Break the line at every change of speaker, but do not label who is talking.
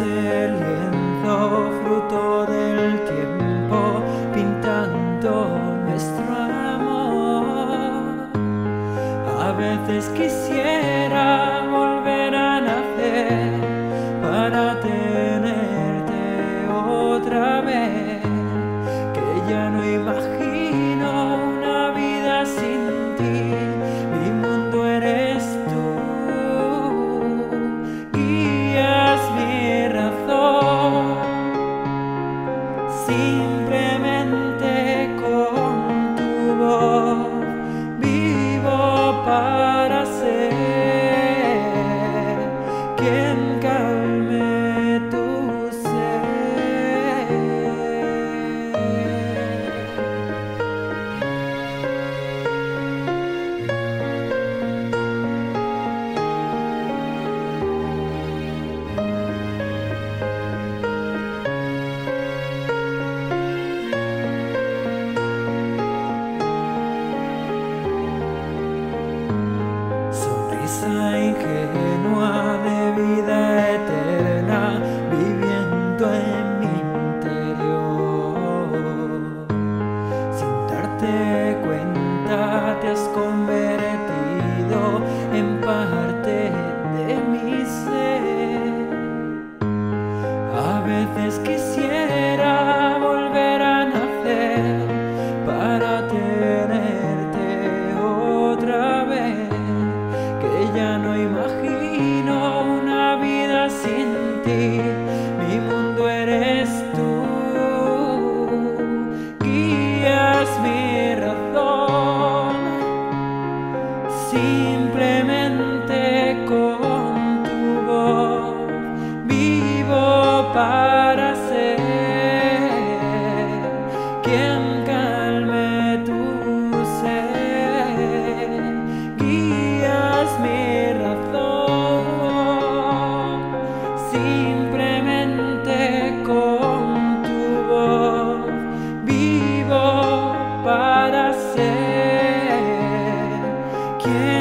es el fruto del tiempo pintando nuestro amor. A veces quisiera volver a nacer para tenerte otra vez, que ya no imagino. see. Ingenua de vida eterna viviendo en mi interior. Sin darte cuenta te has convertido en parte de mi ser. A veces quisiera que can't